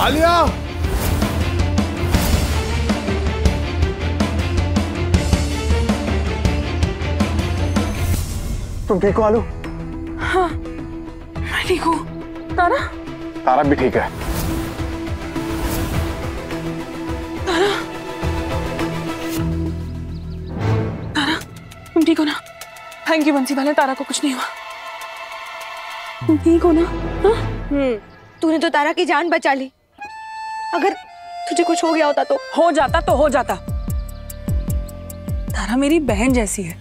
आलिया तुम ठीक हो आलू? मैं ठीक हूँ। तारा? तारा भी ठीक है। तारा? तारा तुम ठीक हो ना? थैंक यू बंसी वाले तारा को कुछ नहीं हुआ। तुम ठीक हो ना? हाँ? हम्म तूने तो तारा की जान बचा ली। अगर तुझे कुछ हो गया होता तो? हो जाता तो हो जाता। तारा मेरी बहन जैसी है।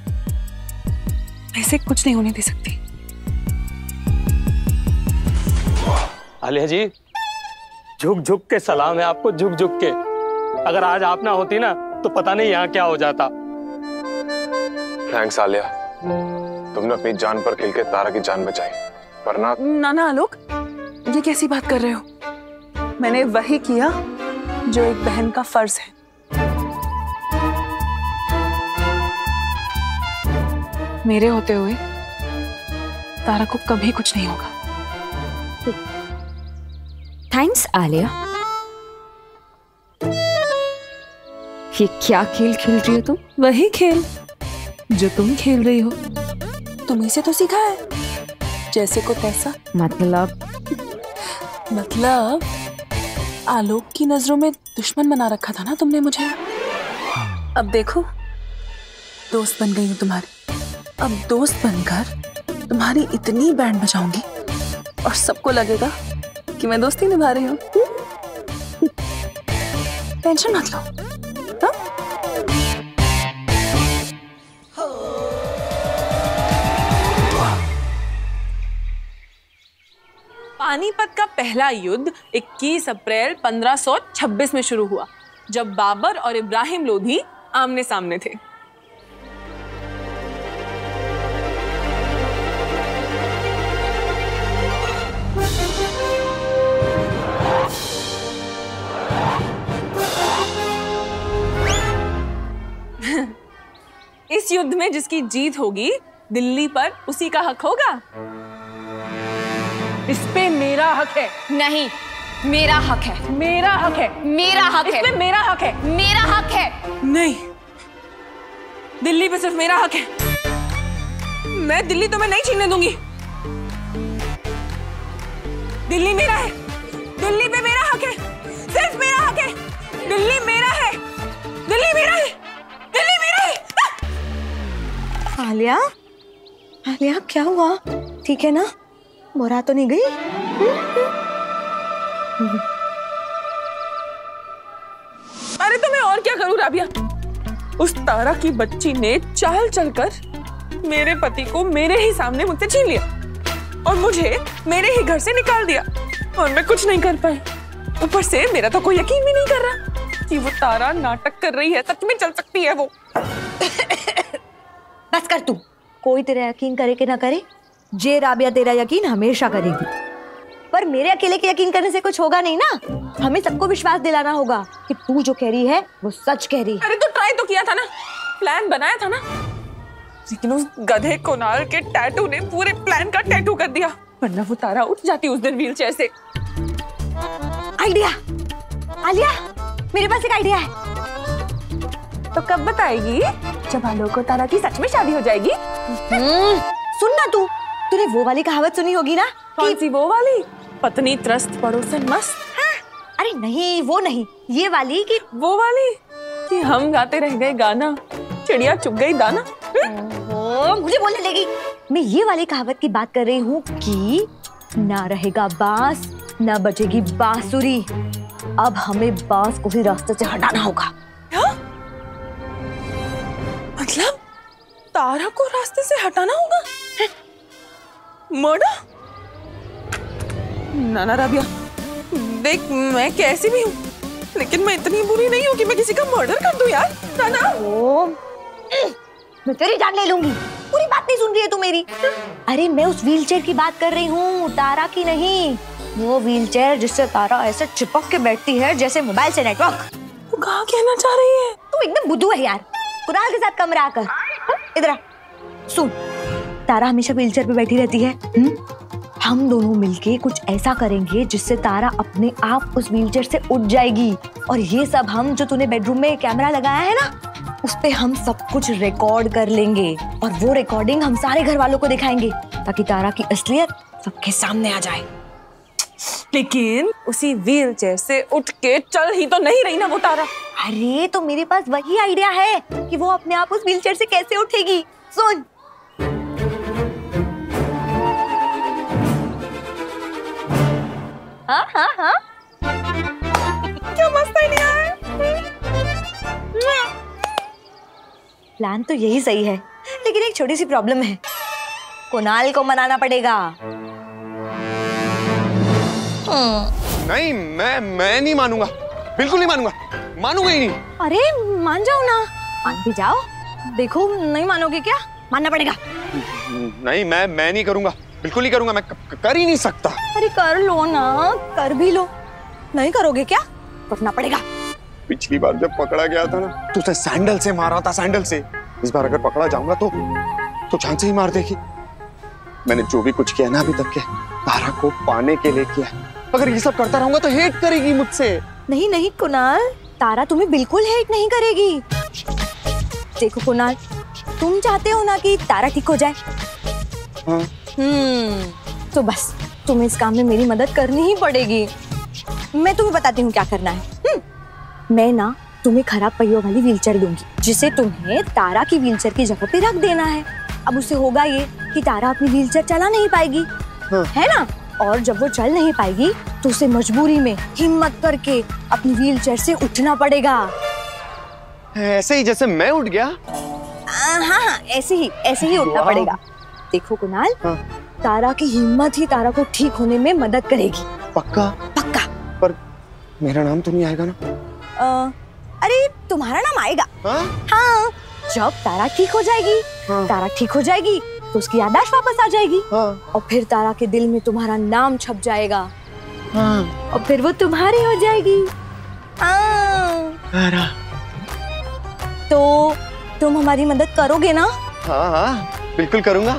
ऐसे कुछ नहीं होने दे सकती। आलिया जी झुक झुक के सलाम है आपको झुक झुक के। अगर आज आप ना होती ना तो पता नहीं यहाँ क्या हो जाता। थैंक्स आलिया। तुमने अपनी जान पर खेल के तारा की जान बचाई। वरना ना ना आलोक ये कैसी बात कर रहे हो? मैंने वही किया जो एक बहन का फ़र्ज़ है। मेरे होते हुए तारा को कभी कुछ नहीं होगा। थैंक्स आलिया। ये क्या खेल खेल रही हो तुम? वही खेल जो तुम खेल रही हो। तुम्हें से तो सीखा है जैसे को तैसा मतलब? मतलब आलोक की नज़रों में दुश्मन बना रखा था ना तुमने मुझे? अब देखो, दोस्त बन गई हूँ तुम्हारी। अब दोस्त बनकर तुम्हारी इतनी बैंड बजाऊँगी और सबको लगेगा कि मैं दोस्ती निभा रही हूँ। टेंशन मत लो। पानीपत का पहला युद्ध 21 अप्रैल 1526 में शुरू हुआ, जब बाबर और इब्राहिम लोधी आमने सामने थे। इस युद्ध में जिसकी जीत होगी, दिल्ली पर उसी का हक होगा? इस पे मेरा हक है। नहीं मेरा हक है। मेरा हक है। मेरा हक है। मेरा हक है। मेरा हक है। नहीं दिल्ली पे सिर्फ़ मेरा हक है। मैं दिल्ली तो मैं नहीं छीनने दूँगी। दिल्ली मेरा है। दिल्ली पे मेरा हक है। सिर्फ़ मेरा हक है। दिल्ली मेरा है। दिल्ली मेरा है। दिल्ली मेरा है। आलिया? आलिया क्या हुआ? ठीक है ना? बोरा तो नहीं गई? अरे तो मैं और क्या करूँ राबिया? उस तारा की बच्ची ने चाल चलकर मेरे पति को मेरे ही सामने मुझसे छीन लिया और मुझे मेरे ही घर से निकाल दिया और मैं कुछ नहीं कर पाई। ऊपर से मेरा तो कोई यकीन भी नहीं कर रहा कि वो तारा नाटक कर रही है सच में चल सकती है वो। बस कर तू। कोई तेरा यकीन करे कि ना करे? जे राबिया तेरा यकीन हमेशा करेगी। पर मेरे अकेले के यकीन करने से कुछ होगा नहीं ना? हमें सबको विश्वास दिलाना होगा कि तू जो कह रही है वो सच कह रही है। अरे तो ट्राई तो किया था ना। प्लान बनाया था ना। लेकिन उस गधे कोनाल के टैटू ने पूरे प्लान का टैटू कर दिया। वरना वो तारा उठ जाती उस दिन व्हील चेयर से। आइडिया आलिया मेरे पास एक आइडिया है। तो कब बताएगी? जब आलोक और तारा की सच में शादी हो जाएगी। हम्म, सुन ना तू। तूने वो वाली कहावत सुनी होगी ना? कौन सी वो वाली? पत्नी त्रस्त पड़ोसन मस्त। हाँ? अरे नहीं वो नहीं ये वाली कि वो वाली? कि हम गाते रह गए गाना चिड़िया चुग गई दाना। ओ, मुझे बोलने लगी। मैं ये वाली कहावत की बात कर रही हूँ कि ना रहेगा बाँस ना बजेगी बांसुरी। अब हमें बाँस को ही रास्ते से हटाना होगा। मतलब तारा को रास्ते से हटाना होगा? मर्डर? ना ना राबिया देख मैं कैसी भी हूँ लेकिन मैं इतनी बुरी नहीं हूँ कि मैं किसी का मर्डर कर दूँ यार। ना ना ओ, मैं तेरी जान ले लूँगी। पूरी बात नहीं सुन रही है तू मेरी। अरे मैं उस व्हीलचेयर की बात कर रही हूँ तारा की नहीं। वो व्हीलचेयर जिससे तारा ऐसे चिपक के बैठती है जैसे मोबाइल से नेटवर्क तू कहाँ कहना चाह रही है? तू एकदम बुद्धू है यार। कुणाल के साथ कमरा आकर हाँ, इधर सुन तारा हमेशा व्हीलचेयर पे बैठी रहती है। हुँ? हम दोनों मिलके कुछ ऐसा करेंगे जिससे तारा अपने आप उस व्हीलचेयर से उठ जाएगी। और ये सब हम जो तूने बेडरूम में कैमरा लगाया है ना उस पे हम सब कुछ रिकॉर्ड कर लेंगे। और वो रिकॉर्डिंग हम सारे घर वालों को दिखाएँगे ताकि तारा की असलियत सबके सामने आ जाए। लेकिन उसी व्हील चेयर से उठ के चल ही तो नहीं रही ना वो तारा। अरे तो मेरे पास वही आइडिया है कि वो अपने आप उस व्हीलचेयर से कैसे उठेगी। सुन हाँ हाँ हाँ। क्या मस्त आइडिया है प्लान तो यही सही है लेकिन एक छोटी सी प्रॉब्लम है। कुणाल को मनाना पड़ेगा। नहीं मैं मैं नहीं मानूँगा। बिल्कुल नहीं मानूँगा। मानूँगा ही नहीं। अरे मान जाओ ना। मान भी जाओ। देखो नहीं मानोगे क्या? मानना पड़ेगा। नहीं मैं मैं नहीं करूँगा। बिल्कुल नहीं करूँगा मैं कर ही नहीं सकता। अरे कर लो ना कर भी लो। नहीं करोगे क्या? करना पड़ेगा। पिछली बार जब पकड़ा गया था ना तो उसे सैंडल से मारा था सैंडल से। इस बार अगर पकड़ा जाऊँगा तो तो जान से ही मार देगी। मैंने जो भी कुछ किया ना अभी तक के तारा को पाने के लिए किया अगर ये सब करता रहूँगा तो हेट करेगी मुझसे। नहीं नहीं कुणाल तारा तुम्हें बिल्कुल हेट नहीं करेगी। देखो कुणाल तुम चाहते हो ना कि तारा ठीक हो जाए? हाँ। हम्म। तो बस तुम्हें इस काम में मेरी मदद करनी ही पड़ेगी। मैं तुम्हें बताती हूँ क्या करना है। हम्म, मैं ना तुम्हें खराब पहियों वाली व्हीलचेयर दूँगी जिसे तुम्हें तारा की व्हीलचेयर की जगह पे रख देना है। अब उसे होगा ये कि तारा अपनी व्हीलचेयर चला नहीं पाएगी। हाँ। है ना? और जब वो चल नहीं पाएगी तो उसे मजबूरी में हिम्मत करके अपनी व्हीलचेयर से उठना पड़ेगा। ऐसे ही जैसे मैं उठ गया? आ, हाँ हाँ ऐसे ही ऐसे ही उठना पड़ेगा। देखो कुणाल हाँ। तारा की हिम्मत ही तारा को ठीक होने में मदद करेगी। पक्का? पक्का। पर मेरा नाम तो नहीं आएगा ना? अ, अरे तुम्हारा नाम आएगा। हाँ? हाँ जब तारा ठीक हो जाएगी हाँ। तारा ठीक हो जाएगी तो उसकी यादाश्त वापस आ जाएगी। हाँ। और फिर तारा के दिल में तुम्हारा नाम छप जाएगा। हाँ। और फिर वो तुम्हारी हो जाएगी। हाँ, तारा। तो तुम हमारी मदद करोगे ना? हाँ हाँ बिल्कुल करूँगा।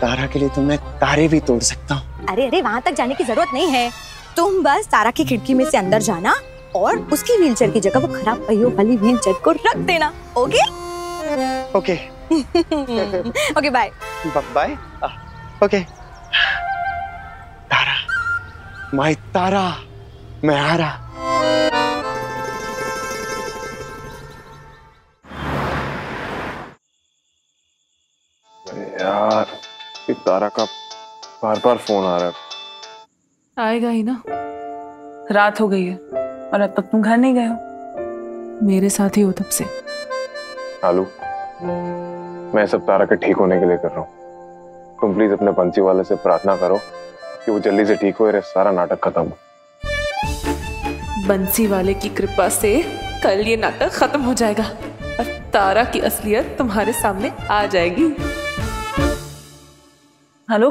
तारा के लिए तो मैं तारे भी तोड़ सकता हूँ। अरे अरे वहाँ तक जाने की ज़रूरत नहीं है। तुम बस तारा की खिड़की में से अंदर जाना और उसकी व्हीलचेयर की जगह वो खराब पहियों वाली व्हीलचेयर को रख देना okay? Okay. Okay bye bye okay Tara my Tara मैं आ रहा। यार ये तारा का बार बार फ़ोन आ रहा है। आएगा ही ना। रात हो गई है और अब तक तुम घर नहीं गए हो। मेरे साथ ही हो तब से। आलू मैं सब तारा के ठीक होने के लिए कर रहा हूँ। तुम प्लीज़ अपने बंसी वाले से प्रार्थना करो कि वो जल्दी से ठीक हो और ये सारा नाटक खत्म हो। बंसी वाले की कृपा से कल ये नाटक खत्म हो जाएगा और तारा की असलियत तुम्हारे सामने आ जाएगी। हेलो?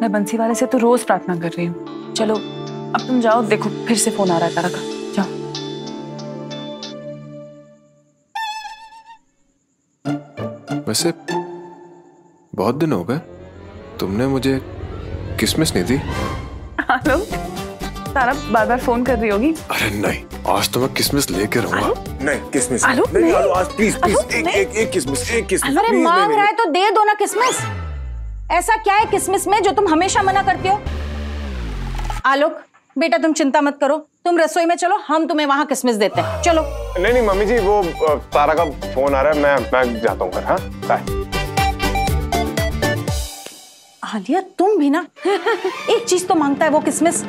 मैं बंसी वाले से तो रोज प्रार्थना कर रही हूँ। चलो अब तुम जाओ देखो फिर से फ़ोन आ रहा है तारा का। जाओ। वैसे बहुत दिन हो गए। तुमने मुझे किसमिस नहीं दी हेलो? तारा बार बार फ़ोन कर रही होगी? अरे नहीं आज तो मैं किसमिस लेके रहूँगा। नहीं किसमिस नहीं नहीं। आलू आज प्लीज़ प्लीज़ एक नहीं। एक एक किसमिस एक किसमिस अरे मांग रहा है तो दे दो ना किसमिस ऐसा क्या है किसमिस में जो तुम हमेशा मना करते हो? आलोक बेटा तुम चिंता मत करो। तुम रसोई में चलो हम तुम्हें वहाँ किसमिस देते हैं। चलो। नहीं नहीं मम्मी जी वो तारा का फ़ोन आ रहा है मैं मैं जाता हूँ घर हाँ? बाय आलिया तुम भी ना एक चीज़ तो माँगता है वो किसमिस।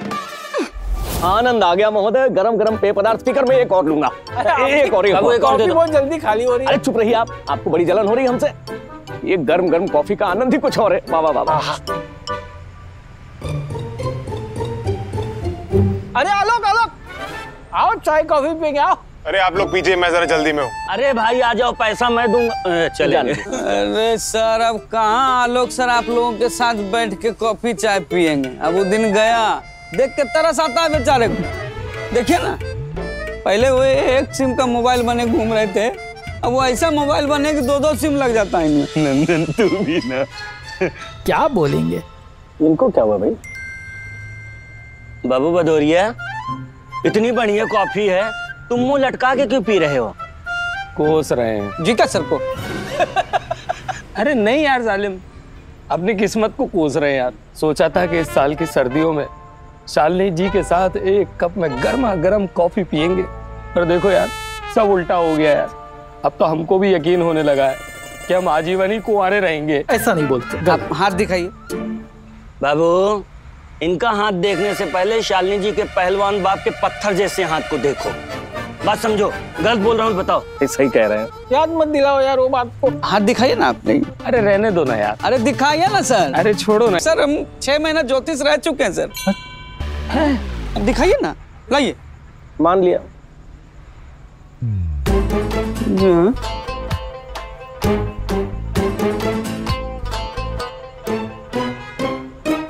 आनंद आ गया महोदय। गरम गरम पेय पदार्थ स्पीकर में एक और लूँगा। एक और एक और, दे दो। बहुत जल्दी खाली हो रही है। अरे चुप रही आप। आपको बड़ी जलन हो रही है हमसे। ये गर्म गर्म कॉफ़ी का आनंद ही कुछ और है। वाह वाह वाह वाह। अरे आलोक आलोक। आओ चाय कॉफ़ी पे आओ। अरे आप लोग पीछे मैं जरा जल्दी में हूँ। अरे भाई आ जाओ पैसा मैं दूँगा। चले। अरे सर अब कहाँ? आलोक सर आप लोगों के साथ बैठ के कॉफ़ी चाय पियेंगे। अब वो दिन गया। देख के तरस आता है बेचारे को। देखिए ना पहले वो एक सिम का मोबाइल बने घूम रहे थे। अब वो ऐसा मोबाइल बने कि दो दो सिम लग जाता है इनमें। नंदन तू भी ना। क्या बोलेंगे? इनको क्या हुआ भाई? बाबू भदौरिया इतनी बढ़िया कॉफ़ी है तुम मुँह लटका के क्यों पी रहे हो? कोस रहे हैं। जी क्या सर को। अरे नहीं यार जालिम अपनी किस्मत को कोस रहे हैं यार। सोचा था कि इस साल की सर्दियों में शालिनी जी के साथ एक कप में गर्मा गर्म कॉफ़ी पियेंगे। पर देखो यार सब उल्टा हो गया यार। अब तो हमको भी यकीन होने लगा है कि हम आजीवन ही कुंवारे रहेंगे। ऐसा नहीं बोलते। आप हाथ दिखाइए। बाबू इनका हाथ देखने से पहले शालिनी जी के पहलवान बाप के पत्थर जैसे हाथ को देखो। बात समझो गलत बोल रहा हूँ बताओ। सही कह रहे हैं। याद मत दिलाओ यार वो बात को। हाथ दिखाइए ना आपने। अरे रहने दो ना यार। अरे दिखाइए ना सर। अरे छोड़ो ना। सर हम छह महीना ज्योतिष रह चुके हैं सर। अब दिखाइए ना। लाइए। मान लिया। जी हाँ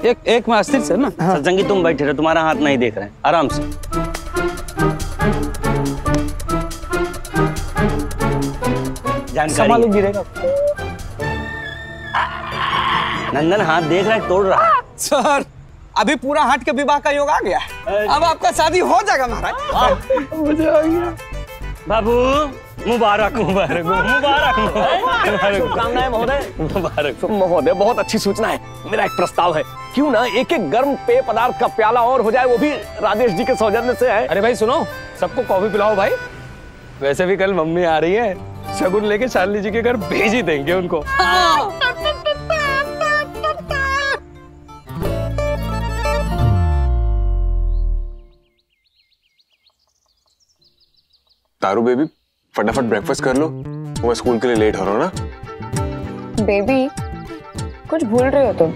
एक एक में अस्थिर से ना? सत्संगी तुम बैठे रहे तुम्हारा हाथ नहीं देख रहे आराम से। जानकारी। गिरेगा। नंदन हाथ देख रहा है तोड़ रहा। है सर अभी पूरा हट के विवाह का योग आ गया। है अब आपका शादी हो जाएगा महाराज। मज़ा आ गया। बाबू मुबारक मुबारक मुबारक मुबारक शुभकामनाएँ महोदय। मुबारक। महोदय बहुत अच्छी सूचना है। मेरा एक प्रस्ताव है। क्यों ना एक एक गर्म पेय पदार्थ का प्याला और हो जाए वो भी राजेश जी के सौजन्य से है। अरे भाई सुनो सबको कॉफ़ी पिलाओ भाई। वैसे भी कल मम्मी आ रही है। शगुन लेके शालिनी जी के घर भेज ही देंगे उनको। तारू बेबी फटाफट ब्रेकफास्ट कर लो। मैं स्कूल के लिए लेट हो रहा हूँ ना। बेबी कुछ भूल रहे हो तुम?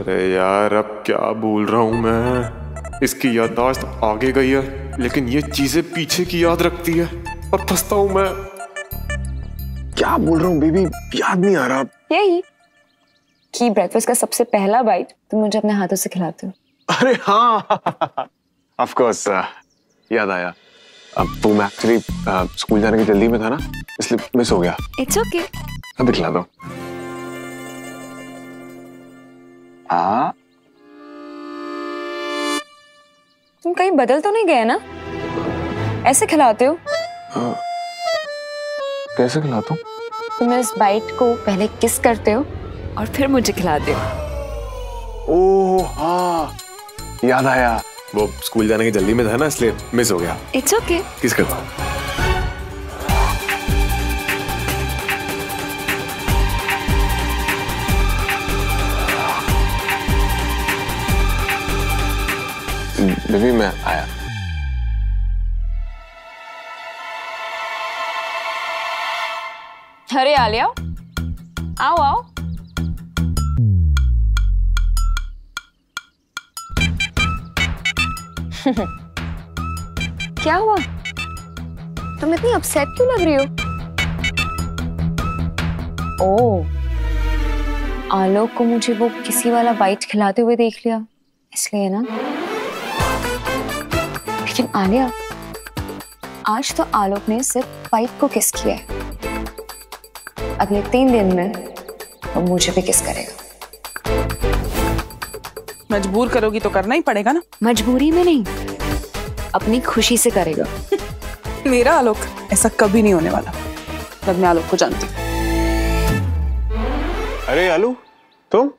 अरे यार अब क्या बोल रहा हूँ मैं? इसकी याददाश्त आगे गई है लेकिन ये चीज़ें पीछे की याद रखती है। और फंसता हूँ मैं। क्या बोल रहा हूँ बेबी याद नहीं आ रहा। यही। कि ब्रेकफास्ट का सबसे पहला बाइट तुम मुझे अपने हाथों से खिलाते हो। अरे हाँ। ऑफ़ कोर्स याद आया। अब तो मैं एक्चुअली स्कूल जाने की जल्दी में था ना इसलिए मिस हो गया। इट्स ओके अभी खिला दो। आ? तुम कहीं बदल तो नहीं गए ना? ऐसे खिलाते हो? कैसे खिलाता हूँ? तुम इस बाइट को पहले किस करते हो और फिर मुझे खिलाते हो। ओह हाँ। याद आया। वो स्कूल जाने की जल्दी में था ना इसलिए मिस हो गया। इट्स ओके किस करता बेबी मैं आया। अरे आलिया आओ आओ। क्या हुआ? तुम इतनी अपसेट क्यों लग रही हो? ओ आलोक को मुझे वो किसी वाला बाइट खिलाते हुए देख लिया। इसलिए ना। लेकिन आलिया, आज तो आलोक ने सिर्फ़ बाइट को किस किया है। अगले तीन दिन में वो मुझे भी किस करेगा। मजबूर करोगी तो करना ही पड़ेगा ना। मजबूरी में नहीं अपनी खुशी से करेगा। मेरा आलोक ऐसा कभी नहीं होने वाला। जब मैं आलोक को जानती अरे आलू तुम?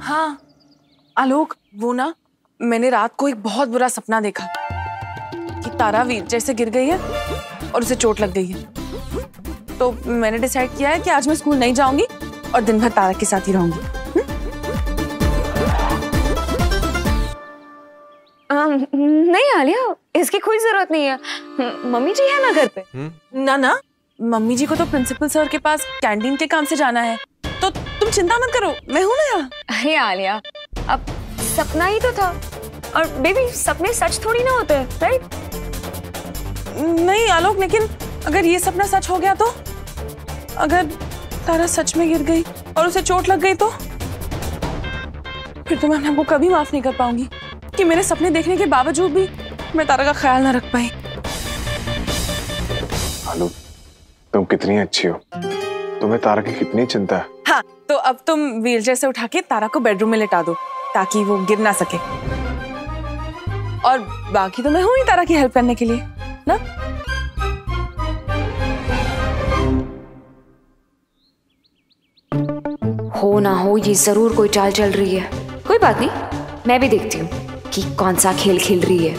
हाँ आलोक वो ना मैंने रात को एक बहुत बुरा सपना देखा कि तारा वीर जैसे गिर गई है और उसे चोट लग गई है। तो मैंने डिसाइड किया है कि आज मैं स्कूल नहीं जाऊँगी और दिन भर तारा के साथ ही रहूँगी। नहीं आलिया इसकी कोई ज़रूरत नहीं है। मम्मी जी है ना घर पे? ना ना मम्मी जी को तो प्रिंसिपल सर के पास कैंटीन के काम से जाना है। तो तुम चिंता मत करो मैं हूँ ना यहाँ। अरे आलिया अब सपना ही तो था। और बेबी सपने सच थोड़ी ना होते राइट नहीं आलोक लेकिन अगर ये सपना सच हो गया तो? अगर तारा सच में गिर गई और उसे चोट लग गई तो? फिर तो मैं अपने आप कभी माफ़ नहीं कर पाऊँगी। कि मेरे सपने देखने के बावजूद भी मैं तारा का ख्याल ना रख पाई। आलू तुम कितनी अच्छी हो। तुम्हें तारा की कितनी चिंता है? हाँ तो अब तुम व्हीलचेयर से उठा के तारा को बेडरूम में लेटा दो ताकि वो गिर ना सके। और बाकी तो मैं हूँ ही तारा की हेल्प करने के लिए ना? हो ना हो ये ज़रूर कोई चाल चल रही है। कोई बात नहीं मैं भी देखती हूँ। कि कौन सा खेल खेल रही है।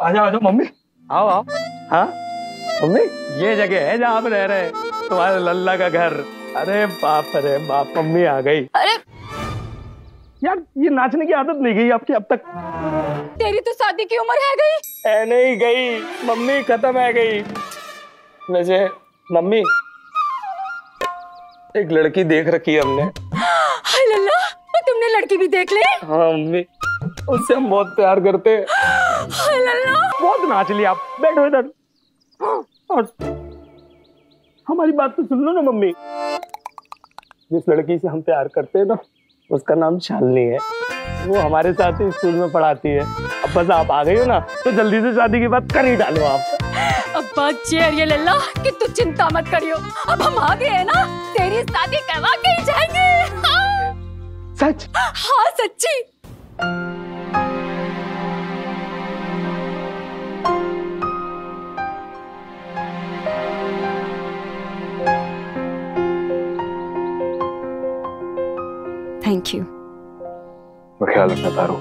आ जाओ आ जाओ मम्मी। आओ आओ। हाँ? मम्मी? ये जगह है जहाँ आप रह रहे हैं। तुम्हारे लल्ला का घर। अरे बाप अरे बाप मम्मी आ गई। अरे यार ये नाचने की आदत नहीं गई आपकी अब तक। तेरी तो शादी की उम्र है गई। है नहीं गई। मम्मी खत्म है गई। वैसे मम्मी एक लड़की देख रखी है हमने। हाय लल्ला तो तुमने लड़की भी देख ली? हाँ मम्मी उससे हम बहुत प्यार करते हैं। हाय लल्ला। बहुत नाच लिया आप बैठो इधर। और हमारी बात तो सुन लो ना मम्मी। जिस लड़की से हम प्यार करते हैं ना उसका नाम शालिनी है। वो हमारे साथ ही स्कूल में पढ़ाती है। अब बस आप आ गई हो ना तो जल्दी से शादी की बात कर ही डालो आप। अब्बा चेयर ये लल्ला कि तू चिंता मत करियो। अब हम आ गए हैं ना तेरी शादी करवा के ही जाएँगे। हाँ, सच? हाँ सच्ची। थैंक यू मैं ख्याल रखना तारू।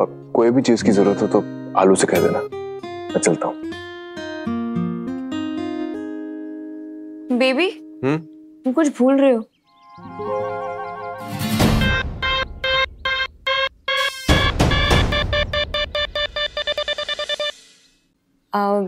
और कोई भी चीज़ की ज़रूरत हो तो आलू से कह देना। मैं चलता हूँ। बेबी? हम्म? तुम कुछ भूल रहे हो। आ,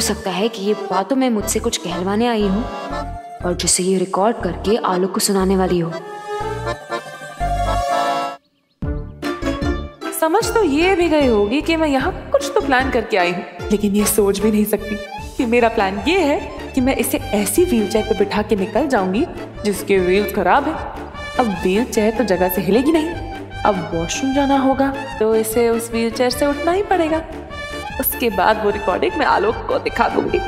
सकता है कि ये बातों में मुझसे कुछ कहलवाने आई हूँ और जिसे ये रिकॉर्ड करके आलोक को सुनाने वाली हो। समझ तो ये भी गई होगी कि मैं यहाँ कुछ तो प्लान करके आई हूँ, लेकिन ये सोच भी नहीं सकती कि मेरा प्लान ये है कि मैं इसे ऐसी व्हील चेयर पे बिठा के निकल जाऊँगी जिसके व्हील खराब है। अब व्हील चेयर तो जगह से हिलेगी नहीं, अब वॉशरूम जाना होगा तो इसे उस व्हील चेयर से उठना ही पड़ेगा। उसके बाद वो रिकॉर्डिंग मैं आलोक को दिखा दूँगी।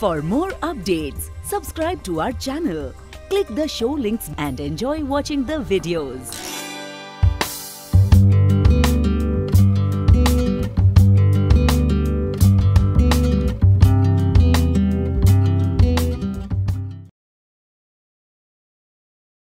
For more update subscribe to our channel click the show links and enjoy watching the videos